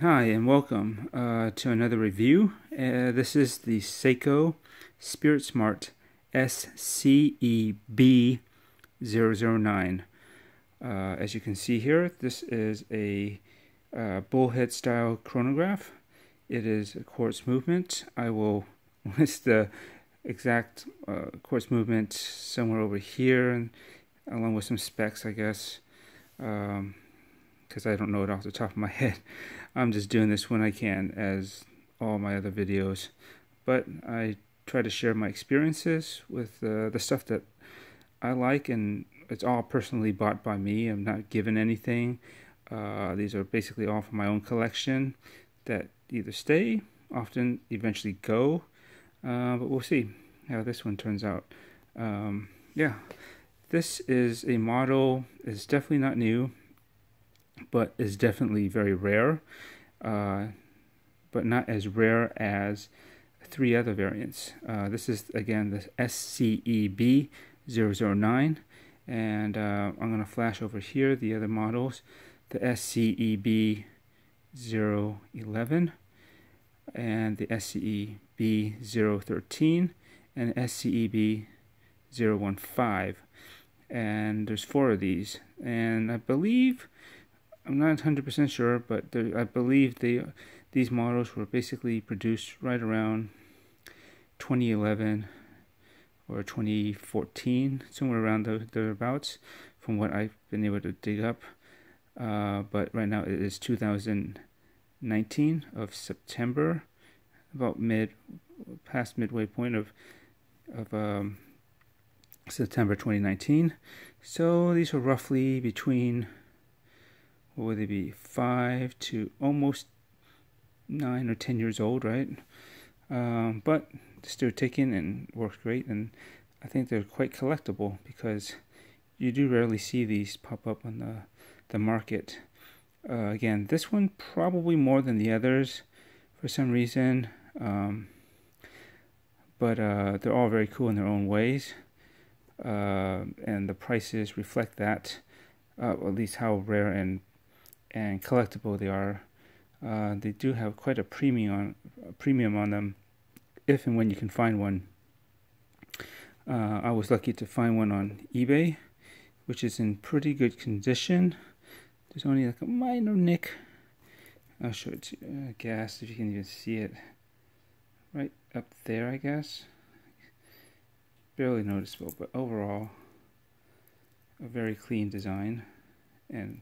Hi and welcome uh, to another review. Uh, this is the Seiko Spirit Smart SCEB009. Uh, as you can see here, this is a uh, bullhead style chronograph. It is a quartz movement. I will list the exact uh, quartz movement somewhere over here, and along with some specs, I guess. Um, because I don't know it off the top of my head. I'm just doing this when I can, as all my other videos. But I try to share my experiences with uh, the stuff that I like, and it's all personally bought by me. I'm not given anything. Uh, these are basically all from my own collection that either stay, often eventually go, uh, but we'll see how this one turns out. Um, yeah, this is a model. It's definitely not new but is definitely very rare, uh, but not as rare as three other variants. Uh, this is again the SCEB 009, and uh, I'm going to flash over here the other models the SCEB 011 and the SCEB 013 and SCEB 015 and there's four of these and I believe I'm not 100% sure, but I believe they these models were basically produced right around 2011 or 2014, somewhere around the, thereabouts, from what I've been able to dig up. Uh, but right now it is 2019 of September, about mid, past midway point of of um, September 2019. So these are roughly between what would they be, five to almost nine or ten years old, right? Um, but still ticking and works great, and I think they're quite collectible because you do rarely see these pop up on the the market. Uh, again, this one probably more than the others for some reason, um, but uh, they're all very cool in their own ways, uh, and the prices reflect that, uh, at least how rare and and collectible they are. Uh, they do have quite a premium on a premium on them, if and when you can find one. Uh, I was lucky to find one on eBay, which is in pretty good condition. There's only like a minor nick. I'll show it to you, I guess, if you can even see it. Right up there, I guess. Barely noticeable, but overall, a very clean design. And,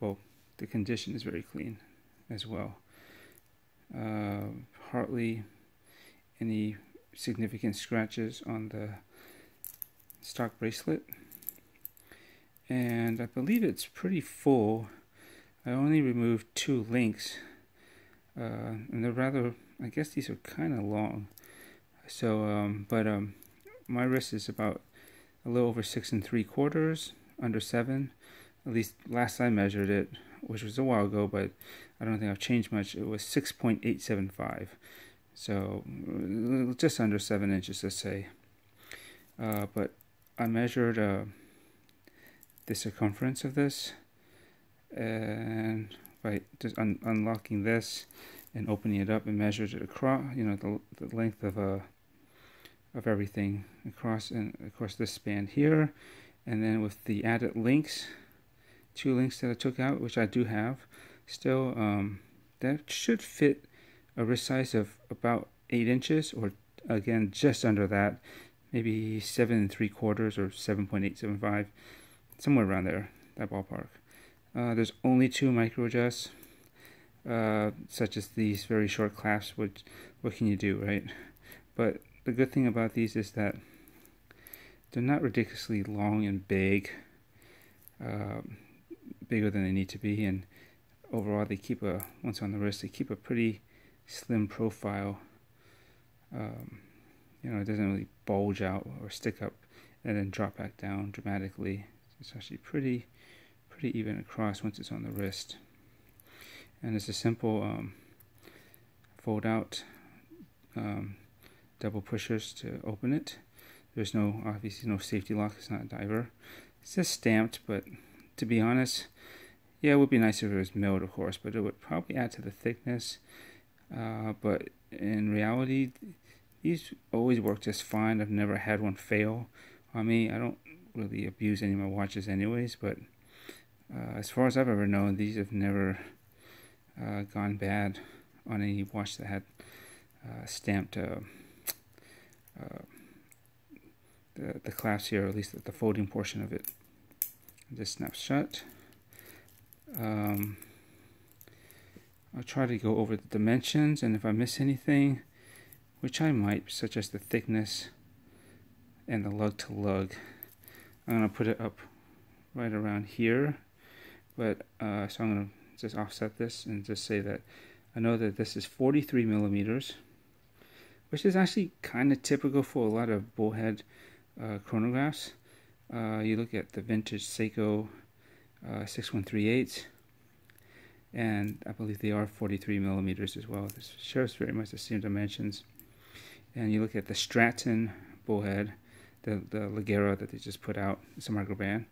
well, the condition is very clean as well. Uh, hardly any significant scratches on the stock bracelet. And I believe it's pretty full. I only removed two links. Uh, and they're rather, I guess these are kind of long. So, um, but um, my wrist is about a little over six and three quarters, under seven. At least last I measured it, which was a while ago, but I don't think I've changed much. It was 6.875, so uh, just under 7 inches, let's say. Uh, but I measured uh, the circumference of this, and by just un unlocking this and opening it up and measured it across, you know, the, the length of a uh, of everything across and across this span here, and then with the added links two links that I took out, which I do have still, um, that should fit a wrist size of about 8 inches, or again, just under that, maybe 7 and 3 quarters or 7.875, somewhere around there, that ballpark. Uh, there's only two micro adjusts, uh, such as these very short clasps, which, what can you do, right? But the good thing about these is that they're not ridiculously long and big. Um, bigger than they need to be and overall they keep a once on the wrist they keep a pretty slim profile. Um, you know it doesn't really bulge out or stick up and then drop back down dramatically. It's actually pretty pretty even across once it's on the wrist. And it's a simple um, fold out um, double pushers to open it. There's no obviously no safety lock. It's not a diver. It's just stamped but to be honest yeah, it would be nice if it was milled, of course, but it would probably add to the thickness. Uh, but in reality, these always work just fine. I've never had one fail on me. I don't really abuse any of my watches anyways, but uh, as far as I've ever known, these have never uh, gone bad on any watch that had uh, stamped uh, uh, the, the clasp here, or at least the folding portion of it. Just snaps shut. Um, I'll try to go over the dimensions, and if I miss anything, which I might, such as the thickness and the lug to lug, I'm going to put it up right around here. But uh, so I'm going to just offset this and just say that I know that this is 43 millimeters, which is actually kind of typical for a lot of bullhead uh, chronographs. Uh, you look at the vintage Seiko uh, 6138 and I believe they are 43 millimeters as well. This shows very much the same dimensions. And you look at the Straton bullhead, the, the Ligero that they just put out, it's a microbrand.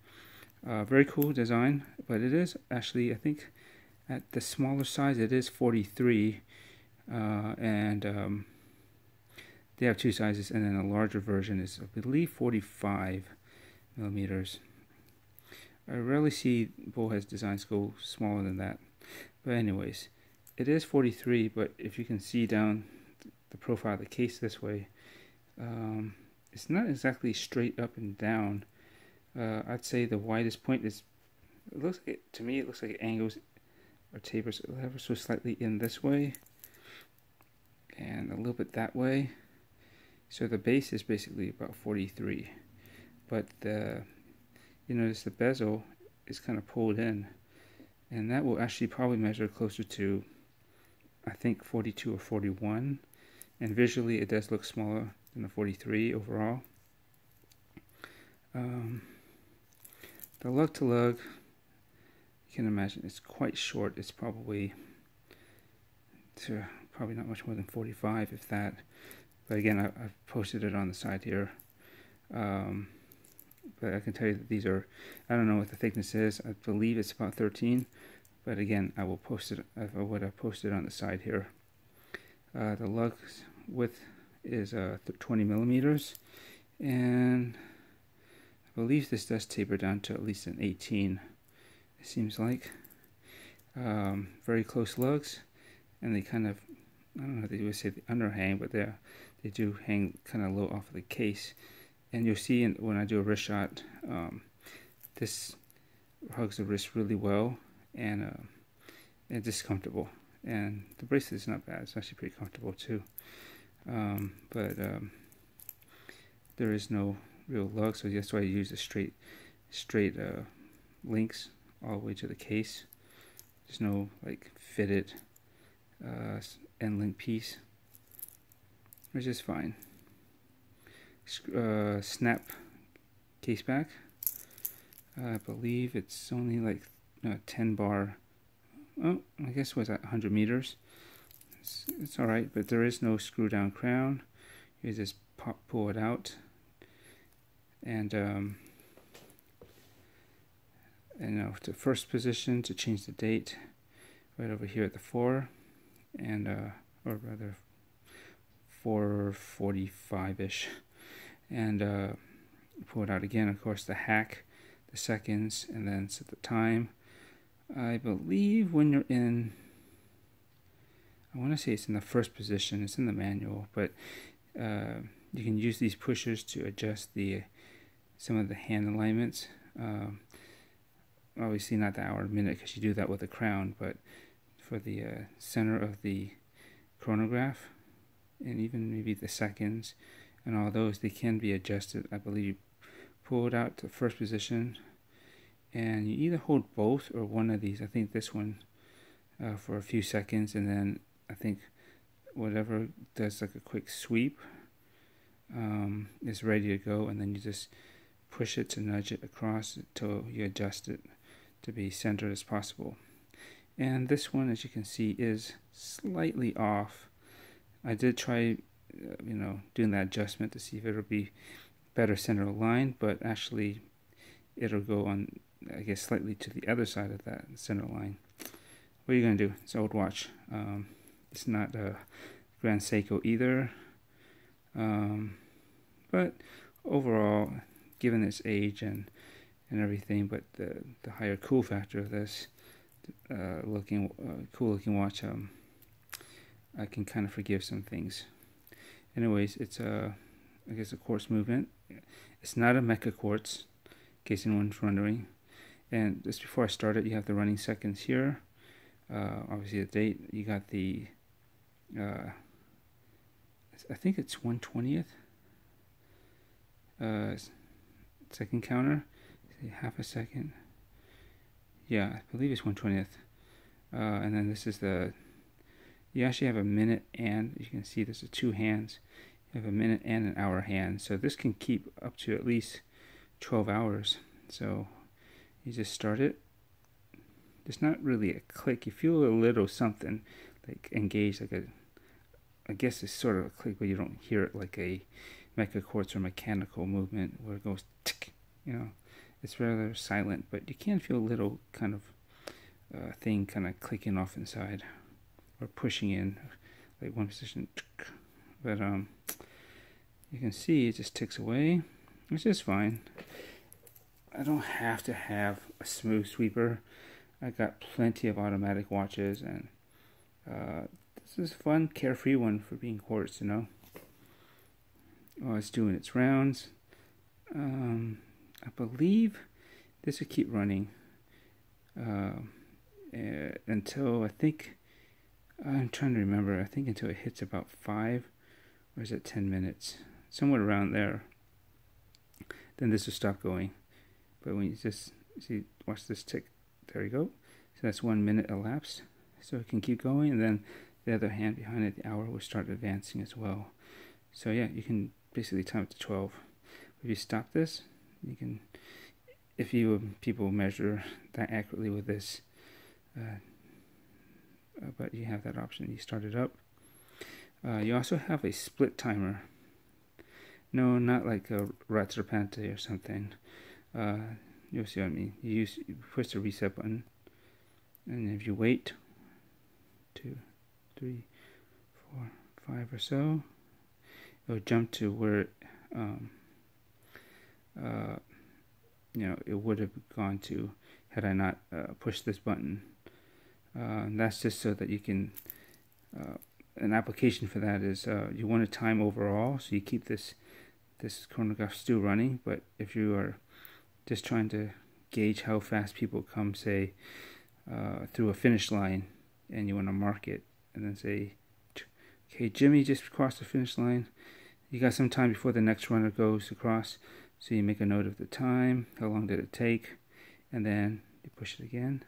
Uh, very cool design, but it is actually, I think, at the smaller size, it is 43, uh, and um, they have two sizes, and then a larger version is, I believe, 45 millimeters. I rarely see bullhead designs go smaller than that. But anyways, it is 43, but if you can see down the profile of the case this way, um, it's not exactly straight up and down. Uh, I'd say the widest point is, it looks like it, to me, it looks like it angles or tapers ever so slightly in this way and a little bit that way. So the base is basically about 43, but the, you notice the bezel is kind of pulled in. And that will actually probably measure closer to I think 42 or 41 and visually it does look smaller than the 43 overall. Um, the lug to lug you can imagine it's quite short. It's probably to probably not much more than 45 if that. But again I, have posted it on the side here. Um, but I can tell you that these are, I don't know what the thickness is. I believe it's about 13, but again, I will post it, I would have posted on the side here. Uh, the lug width is uh, 20 millimeters, and I believe this does taper down to at least an 18, it seems like. Um, very close lugs, and they kind of, I don't know if they would say the underhang, but they they do hang kind of low off of the case and you'll see when I do a wrist shot, um, this hugs the wrist really well and uh, it's just comfortable. And the bracelet is not bad; it's actually pretty comfortable too. Um, but um, there is no real lug, so that's why I use the straight, straight uh, links all the way to the case. There's no like fitted uh, end link piece, which is fine uh, snap case back. I believe it's only like uh, 10 bar. Oh, I guess was at 100 meters. It's, it's all right, but there is no screw down crown. You just pop pull it out, and um, and now to first position to change the date, right over here at the four, and uh, or rather 445 ish and uh, pull it out again. Of course, the hack, the seconds, and then set the time. I believe when you're in, I want to say it's in the first position. It's in the manual, but uh, you can use these pushers to adjust the some of the hand alignments. Um, obviously, not the hour minute because you do that with the crown, but for the uh, center of the chronograph and even maybe the seconds and all those they can be adjusted I believe you pull it out to first position. And you either hold both or one of these. I think this one uh, for a few seconds. And then I think whatever does like a quick sweep um, is ready to go. And then you just push it to nudge it across until you adjust it to be centered as possible. And this one as you can see is slightly off. I did try you know, doing that adjustment to see if it'll be better center aligned, but actually it'll go on I guess slightly to the other side of that center line. What are you gonna do? It's old watch. Um, it's not a Grand Seiko either. Um, but overall, given its age and and everything, but the the higher cool factor of this uh, looking uh, cool looking watch, um, I can kind of forgive some things. Anyways, it's a I guess a quartz movement. It's not a mecha quartz, in case anyone's wondering. And just before I start it, you have the running seconds here. Uh, obviously the date. You got the uh, I think it's 120th uh, second counter half a second yeah I believe it's 120th uh, and then this is the you actually have a minute and you can see there's two hands. You have a minute and an hour hand. So this can keep up to at least 12 hours. So you just start it. There's not really a click. You feel a little something like engaged like a I guess it's sort of a click, but you don't hear it like a mecha quartz or mechanical movement where it goes tick. You know, it's rather silent, but you can feel a little kind of uh, thing kind of clicking off inside or pushing in, like one position. But um, you can see it just ticks away, which is fine. I don't have to have a smooth sweeper. I got plenty of automatic watches and uh, this is a fun, carefree one for being quartz, you know. While it's doing its rounds. Um, I believe this will keep running uh, uh, until I think, I'm trying to remember, I think until it hits about 5 or is it 10 minutes? Somewhere around there. Then this will stop going. But when you just see, watch this tick, there you go. So that's one minute elapsed. So it can keep going and then the other hand behind it, the hour will start advancing as well. So yeah, you can basically time it to 12. If you stop this, you can, if you people measure that accurately with this, uh, uh, but you have that option. You start it up. Uh, you also have a split timer. No, not like a rattrapante or something. Uh, you'll see what I mean. You use you push the reset button, and if you wait, two, three, four, five or so. It'll jump to where, um, uh, you know, it would have gone to had I not uh, pushed this button. Uh, that's just so that you can. Uh, an application for that is uh, you want a time overall, so you keep this this chronograph still running. But if you are just trying to gauge how fast people come, say, uh, through a finish line, and you want to mark it, and then say, okay, Jimmy just crossed the finish line. You got some time before the next runner goes across, so you make a note of the time, how long did it take, and then you push it again,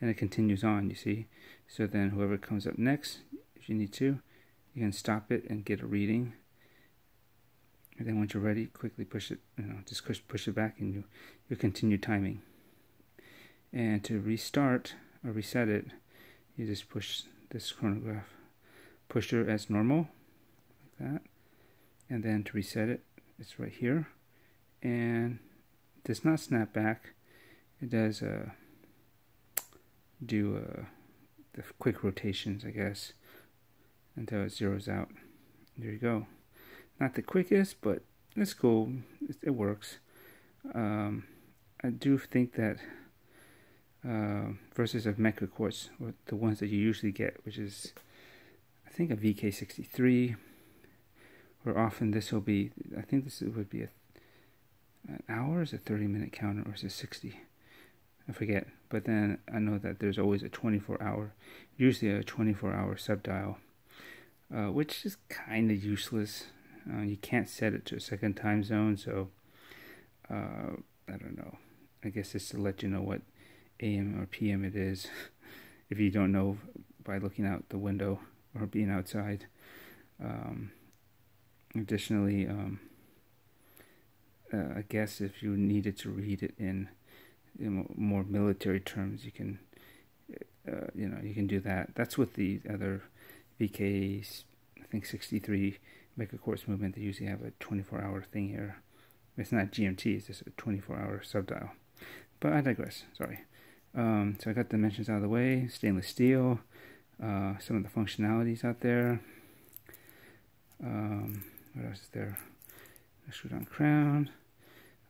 and it continues on, you see. So then whoever comes up next, if you need to, you can stop it and get a reading. And then once you're ready, quickly push it, you know, just push, push it back and you, you continue timing. And to restart or reset it, you just push this chronograph pusher as normal like that and then to reset it it's right here and it does not snap back it does uh, do uh, the quick rotations I guess until it zeroes out. There you go. Not the quickest but it's cool. It, it works. Um, I do think that uh, versus a mecha quartz, or the ones that you usually get, which is, I think, a VK63, or often this will be, I think this would be a, an hour, is a 30 minute counter, or is it 60? I forget, but then I know that there's always a 24 hour, usually a 24 hour subdial, uh, which is kind of useless. Uh, you can't set it to a second time zone, so uh, I don't know. I guess it's to let you know what AM or PM it is, if you don't know by looking out the window or being outside. Um, additionally, um, uh, I guess if you needed to read it in, in more military terms, you can, uh, you know, you can do that. That's what the other VK, I think 63 Mecha Quartz movement. They usually have a 24-hour thing here. It's not GMT. It's just a 24-hour subdial but I digress. Sorry. Um, so I got the dimensions out of the way. Stainless steel. Uh, some of the functionalities out there. Um, what else is there? A screw down crown.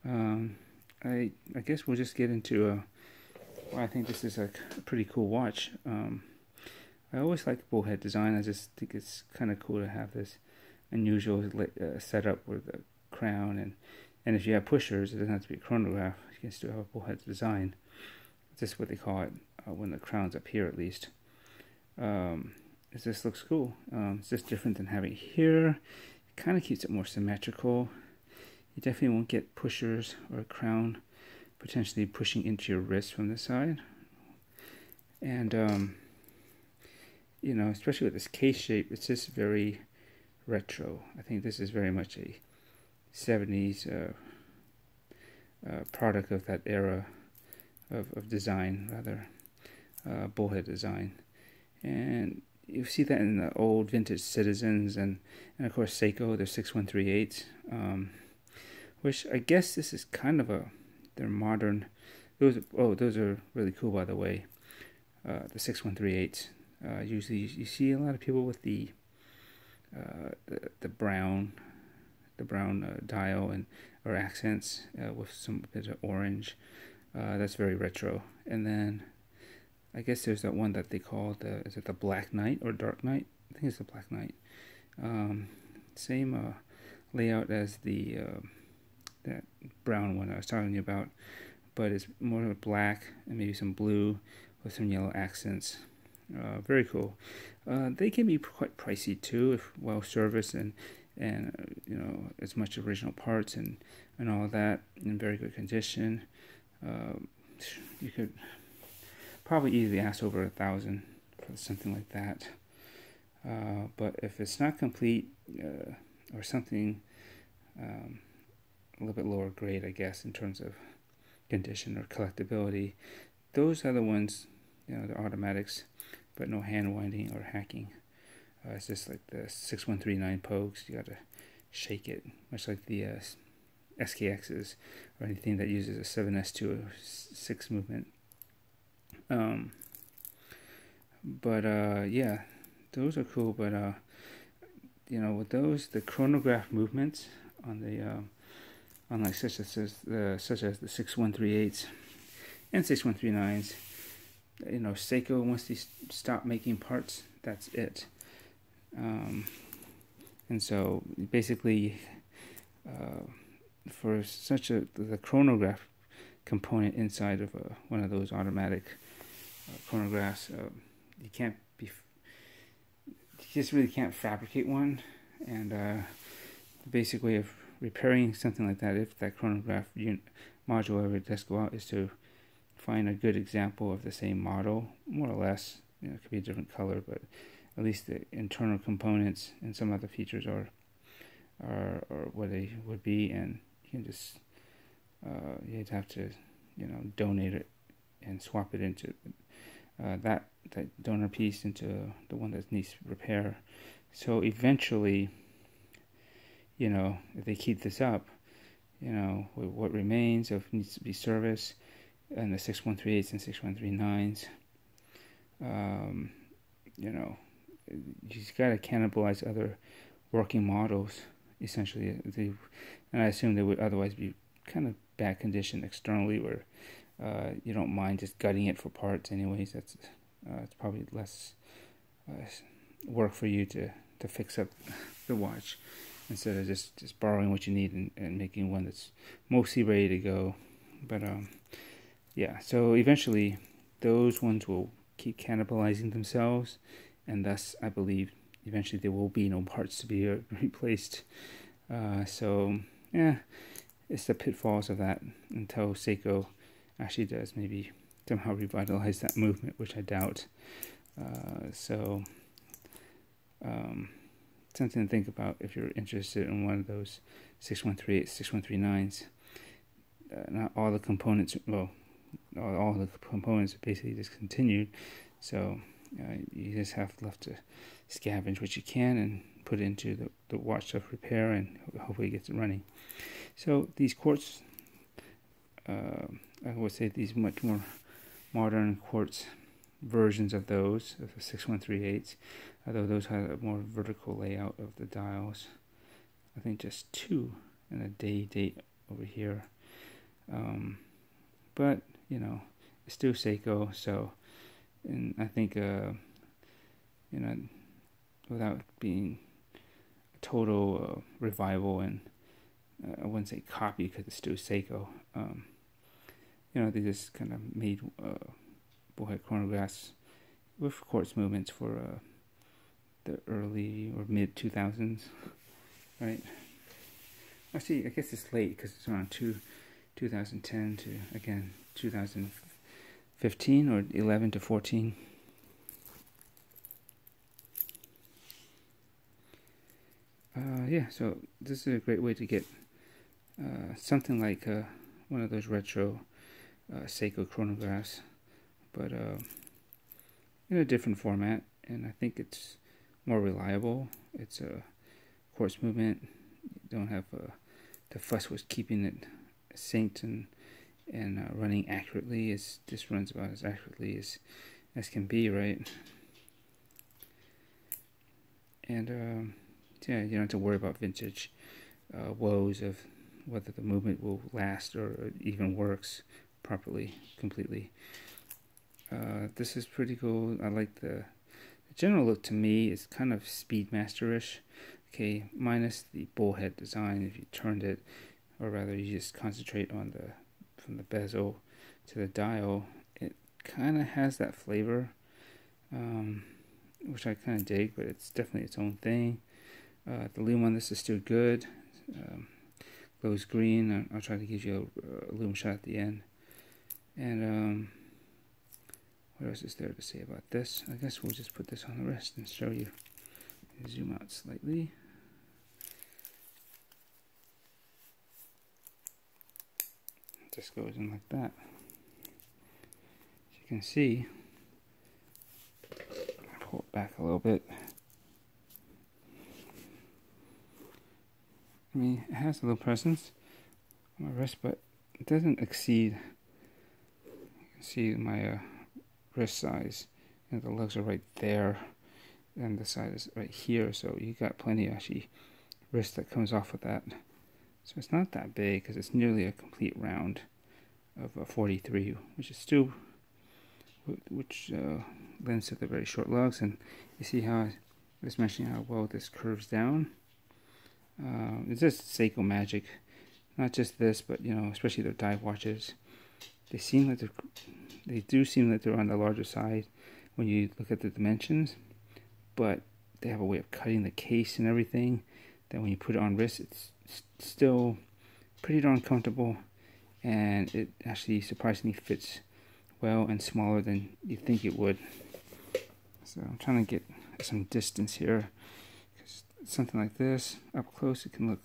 Um, I I guess we'll just get into a. Well, I think this is a, a pretty cool watch. Um, I always like bullhead design. I just think it's kind of cool to have this unusual uh, setup with the crown and and if you have pushers, it doesn't have to be a chronograph. You can still have a bullhead design. This is what they call it uh, when the crown's up here, at least. Um, just looks cool. Um, it's just different than having it here. It kind of keeps it more symmetrical. You definitely won't get pushers or a crown potentially pushing into your wrist from the side. And, um, you know, especially with this case shape, it's just very retro. I think this is very much a 70s uh, uh, product of that era of, of design, rather, uh, bullhead design. And you see that in the old vintage Citizens and, and of course Seiko, their 6138, um, which I guess this is kind of a, their modern, those, oh, those are really cool by the way, uh, the 6138. Uh, usually you see a lot of people with the, uh, the, the brown, the brown uh, dial and or accents uh, with some bit of orange. Uh, that's very retro. And then I guess there's that one that they call the is it the Black Knight or Dark Knight? I think it's the Black Knight. Um, same layout as the that brown one I was talking about, but it's more of a black and maybe some blue with some yellow accents. Uh, very cool. Uh, they can be quite pricey too if well serviced and and uh, you know as much original parts and and all that in very good condition. Uh, you could probably easily ask over a thousand for something like that. Uh, but if it's not complete uh, or something um, a little bit lower grade, I guess, in terms of condition or collectability, those are the ones, you know, the automatics, but no hand winding or hacking. Uh, it's just like the 6139 Pogues, You got to shake it, much like the uh, SKXs or anything that uses a 7S2 or 6 movement. Um, but uh, yeah, those are cool. But uh, you know, with those, the chronograph movements on the uh, on like such as the such as the six one three eights and six one three nines. You know, Seiko once they stop making parts, that's it. Um, and so basically, uh, for such a the chronograph component inside of a, one of those automatic uh, chronographs, uh, you can't be, you just really can't fabricate one. And uh, the basic way of repairing something like that, if that chronograph unit, module ever does go out, is to find a good example of the same model, more or less. You know, it could be a different color, but at least the internal components and some other features are are, are what they would be, and you can just uh, you'd have to you know donate it and swap it into uh, that that donor piece into the one that needs repair. So eventually, you know, if they keep this up, you know, what remains of needs to be serviced, and the 6138s and 6139s, um, you know, you've got to cannibalize other working models essentially. They, and I assume they would otherwise be kind of bad condition externally, where uh, you don't mind just gutting it for parts. Anyways, that's uh, it's probably less uh, work for you to to fix up the watch instead of just just borrowing what you need and, and making one that's mostly ready to go. But um, yeah, so eventually those ones will keep cannibalizing themselves and thus I believe eventually there will be no parts to be replaced. Uh, so yeah, it's the pitfalls of that until Seiko actually does maybe somehow revitalize that movement, which I doubt. Uh, so um, something to think about if you're interested in one of those 6138, 6139s. Uh, not all the components, well, all, all the components are basically discontinued. So uh, you just have left to scavenge what you can and put into the, the watch stuff repair and hopefully it gets it running. So these quartz uh, I would say these much more modern quartz versions of those, of the 6138s, although those had a more vertical layout of the dials. I think just two and a day date over here. Um, but, you know, it's still Seiko, so, and I think, uh, you know, without being a total uh, revival and uh, I wouldn't say copy because it's still Seiko. Um, you know, they just kind of made uh, bullhead chronographs with quartz movements for uh, the early or mid 2000s, right? Actually, I guess it's late because it's around two, 2010 to again 2015 or 11 to 14. Uh, yeah, so this is a great way to get uh, something like uh, one of those retro uh, Seiko chronographs, but uh, in a different format, and I think it's more reliable. It's a quartz movement. You don't have uh, the fuss with keeping it synced and and uh, running accurately. It just runs about as accurately as as can be, right? And um, yeah, you don't have to worry about vintage uh, woes of whether the movement will last or even works properly, completely. Uh, this is pretty cool. I like the, the general look to me It's kind of Speedmaster-ish. Okay, minus the bullhead design. If you turned it, or rather, you just concentrate on the from the bezel to the dial, it kind of has that flavor, um, which I kind of dig. But it's definitely its own thing. Uh, the lume on this is still good. Um, glows green. I'll, try to give you a, a lume shot at the end. And um, what else is there to say about this? I guess we'll just put this on the wrist and show you. Zoom out slightly. Just goes in like that. As you can see, pull it back a little bit. I mean, it has a little presence on my wrist, but it doesn't exceed. You can see my uh, wrist size. and the lugs are right there, and the side is right here. So you got plenty actually wrist that comes off with that. So it's not that big because it's nearly a complete round of a 43, which is still which uh, lends to the very short lugs. And you see how I was mentioning how well this curves down. Uh, it's just Seiko magic. Not just this, but you know, especially their dive watches. They seem like they're, they do seem like they're on the larger side when you look at the dimensions, but they have a way of cutting the case and everything. That when you put it on wrist, it's still pretty darn comfortable, and it actually surprisingly fits well and smaller than you think it would. So I'm trying to get some distance here because something like this up close it can look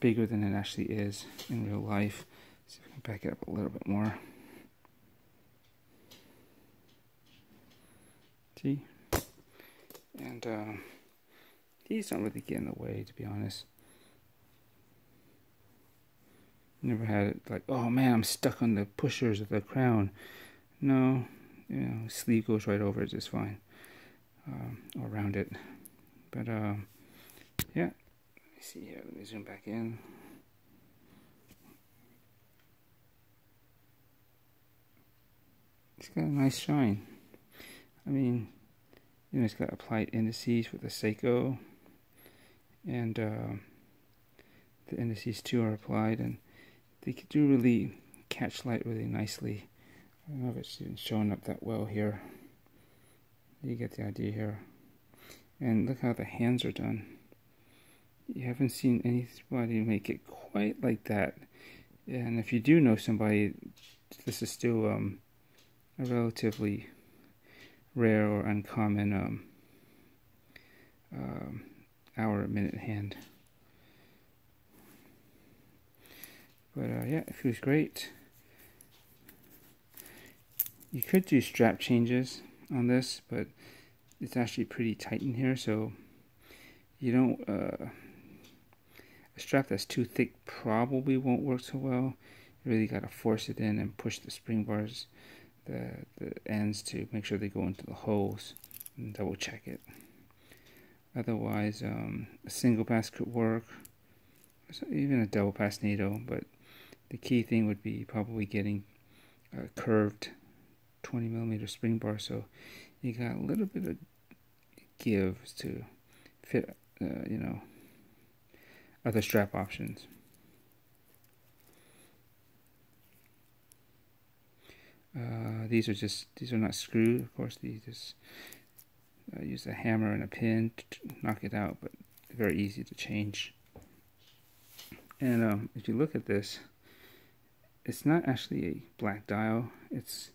bigger than it actually is in real life see if I can back it up a little bit more see and uh, these don't really get in the way to be honest never had it like oh man I'm stuck on the pushers of the crown no you know sleeve goes right over it just fine um, around it but uh, yeah, let me see here. Let me zoom back in. It's got a nice shine. I mean, it's got applied indices with the Seiko, and uh, the indices too are applied, and they do really catch light really nicely. I don't know if it's even showing up that well here. You get the idea here. And look how the hands are done. You haven't seen anybody make it quite like that. And if you do know somebody, this is still um, a relatively rare or uncommon um, um, hour minute hand. But uh, yeah, it feels great. You could do strap changes on this, but it's actually pretty tight in here, so you don't, uh, a strap that's too thick probably won't work so well. you really got to force it in and push the spring bars, the, the ends to make sure they go into the holes and double check it. Otherwise, um, a single pass could work, even a double pass needle, but the key thing would be probably getting a curved 20 millimeter spring bar so you got a little bit of give to fit, uh, you know, other strap options. Uh, these are just, these are not screwed, of course, these just use a hammer and a pin to knock it out, but very easy to change. And um, if you look at this, it's not actually a black dial, it's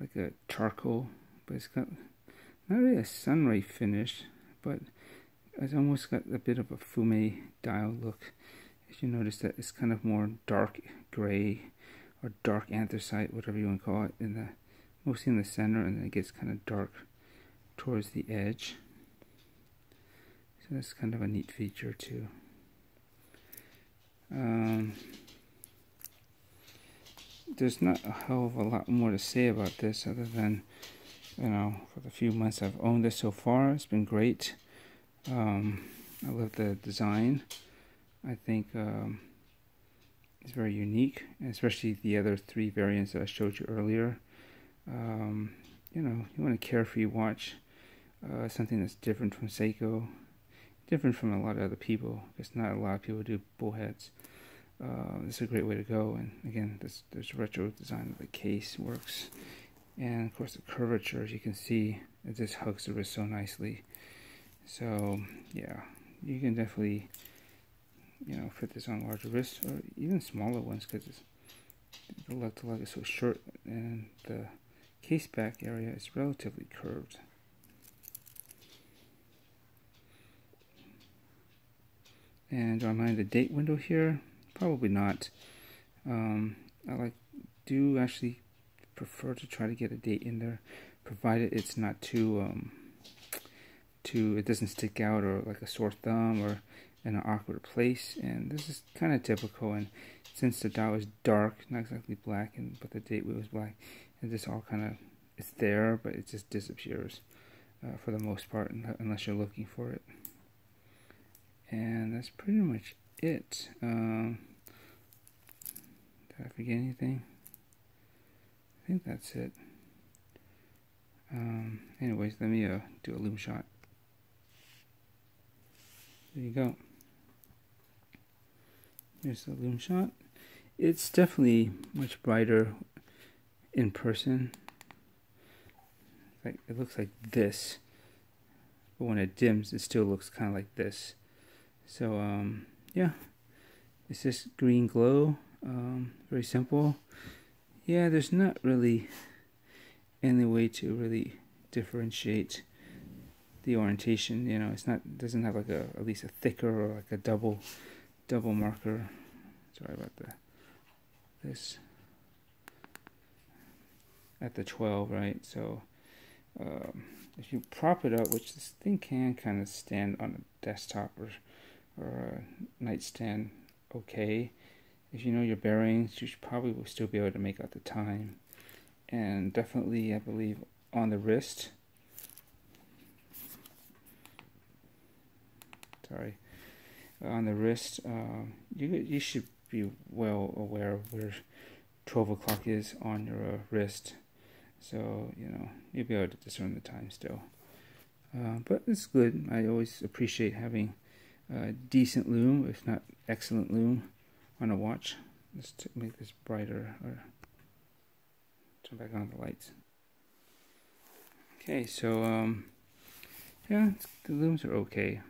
like a charcoal, but it's got not really a sunray finish, but it's almost got a bit of a fume dial look. If you notice that it's kind of more dark gray or dark anthracite, whatever you want to call it, in the mostly in the center, and then it gets kind of dark towards the edge. So that's kind of a neat feature too. Um, there's not a hell of a lot more to say about this other than, you know, for the few months I've owned this so far, it's been great. Um, I love the design. I think um, it's very unique, especially the other three variants that I showed you earlier. Um, you know, you want a carefree watch, uh, something that's different from Seiko, different from a lot of other people, because not a lot of people do bullheads. Uh, is a great way to go, and again, this, this retro design of the case works. And of course, the curvature, as you can see, it just hugs the wrist so nicely. So, yeah, you can definitely you know, fit this on larger wrists or even smaller ones because the lug to is so short and the case back area is relatively curved. And do I mind the date window here? Probably not. Um, I like do actually prefer to try to get a date in there, provided it's not too um, too it doesn't stick out or like a sore thumb or in an awkward place and this is kind of typical and since the dot was dark not exactly black and but the date is black it just all kind of it's there but it just disappears uh, for the most part unless you're looking for it. And that's pretty much it. Um, did I forget anything? I think that's it. Um, anyways let me uh, do a lume shot. There you go Here's the lume shot. It's definitely much brighter in person. Like it looks like this, but when it dims, it still looks kind of like this. So um, yeah, it's just green glow. Um, very simple. Yeah, there's not really any way to really differentiate the orientation. You know, it's not doesn't have like a at least a thicker or like a double double marker. Sorry about the this at the 12, right? So um, if you prop it up, which this thing can kind of stand on a desktop or or a nightstand, okay. If you know your bearings, you should probably will still be able to make out the time. And definitely, I believe, on the wrist. Sorry on the wrist, uh, you you should be well aware of where 12 o'clock is on your uh, wrist. So, you know, you'll be able to discern the time still. Uh, but it's good. I always appreciate having a decent lume, if not excellent lume, on a watch. Let's make this brighter or turn back on the lights. Okay, so, um, yeah, the lumes are okay.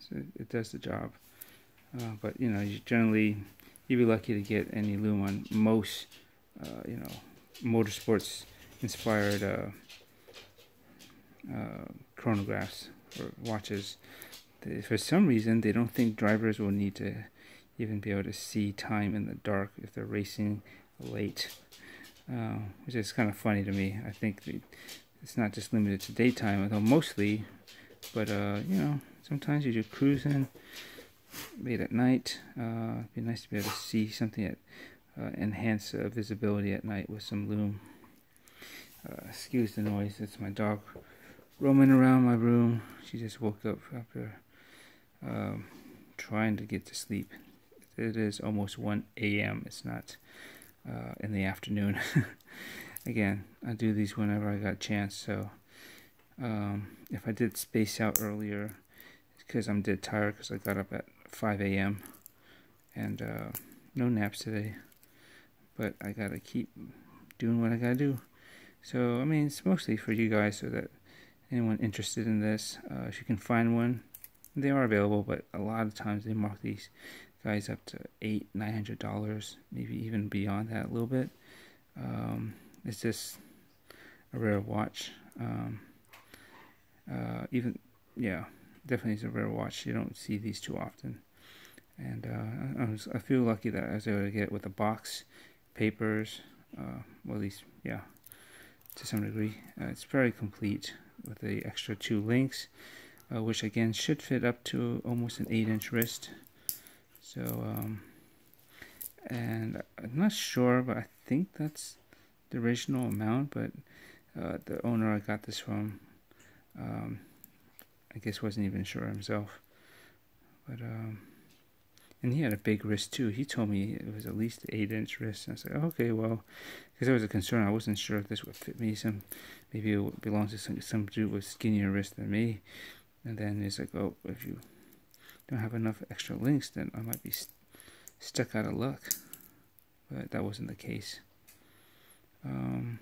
So it does the job. Uh, but you know, generally you'd be lucky to get any lume on most, uh, you know, motorsports inspired uh, uh, chronographs or watches. They, for some reason, they don't think drivers will need to even be able to see time in the dark if they're racing late, uh, which is kind of funny to me. I think it's not just limited to daytime, although mostly, but you know, sometimes you're just cruising late at night. Uh, it'd be nice to be able to see something that uh, enhance uh, visibility at night with some lume. Uh, excuse the noise, it's my dog roaming around my room. She just woke up after um, trying to get to sleep. It is almost 1 a.m. It's not uh, in the afternoon. Again, I do these whenever I got a chance, so um, if I did space out earlier, it's because I'm dead tired because I got up at 5 a.m. and uh, no naps today. But I gotta keep doing what I gotta do. So, I mean, it's mostly for you guys so that anyone interested in this, uh, if you can find one, they are available, but a lot of times they mark these guys up to eight, nine hundred dollars, maybe even beyond that a little bit. Um, it's just a rare watch. Um, uh, even yeah, definitely is a rare watch. You don't see these too often, and uh, I, was, I, feel lucky that I was able to get it with a box, papers, uh, well at least yeah, to some degree. Uh, it's very complete with the extra two links, uh, which again should fit up to almost an eight inch wrist. So um, and I'm not sure, but I think that's the original amount, but uh, the owner I got this from um, I guess wasn't even sure himself. But um, and he had a big wrist too. He told me it was at least eight inch wrist. And I said, okay, well, because there was a concern. I wasn't sure if this would fit me. Some maybe it belongs to some some dude with skinnier wrist than me. And then he's like, oh, if you don't have enough extra links, then I might be st stuck out of luck. But that wasn't the case. Um,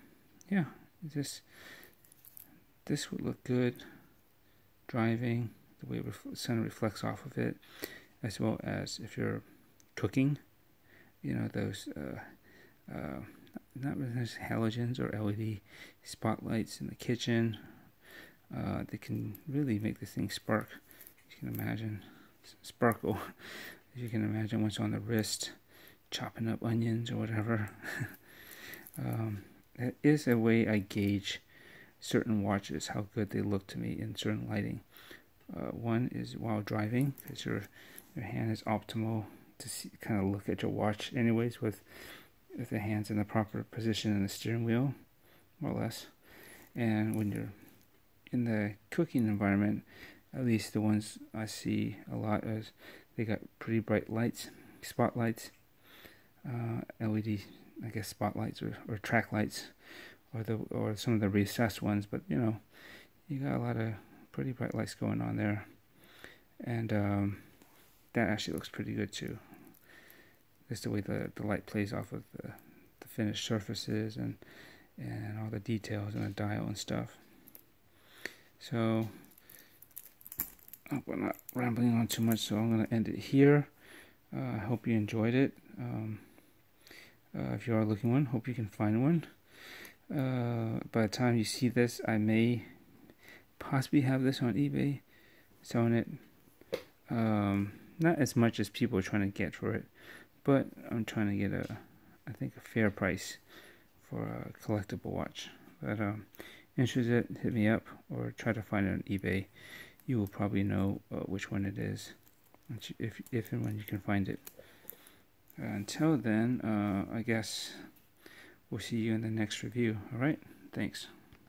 yeah, just this would look good driving, the way the sun reflects off of it, as well as if you're cooking, you know, those, uh, uh, not really halogens or LED spotlights in the kitchen. Uh, they can really make this thing spark. You can imagine, sparkle, you can imagine, once on the wrist, chopping up onions or whatever. um, it is a way I gauge certain watches, how good they look to me in certain lighting. Uh, one is while driving, because your your hand is optimal to see, kind of look at your watch, anyways, with with the hands in the proper position in the steering wheel, more or less. And when you're in the cooking environment, at least the ones I see a lot is they got pretty bright lights, spotlights, uh, LED, I guess spotlights or, or track lights or the or some of the recessed ones, but you know, you got a lot of pretty bright lights going on there, and um, that actually looks pretty good too. Just the way the, the light plays off of the, the finished surfaces and and all the details and the dial and stuff. So I hope I'm not rambling on too much, so I'm going to end it here. Uh, I hope you enjoyed it. Um, uh, if you are looking one, hope you can find one. Uh, by the time you see this, I may possibly have this on eBay, selling it. Um, not as much as people are trying to get for it, but I'm trying to get a, I think a fair price for a collectible watch. But um, interested, hit me up or try to find it on eBay. You will probably know uh, which one it is, if if and when you can find it. Until then, uh, I guess We'll see you in the next review. All right. Thanks.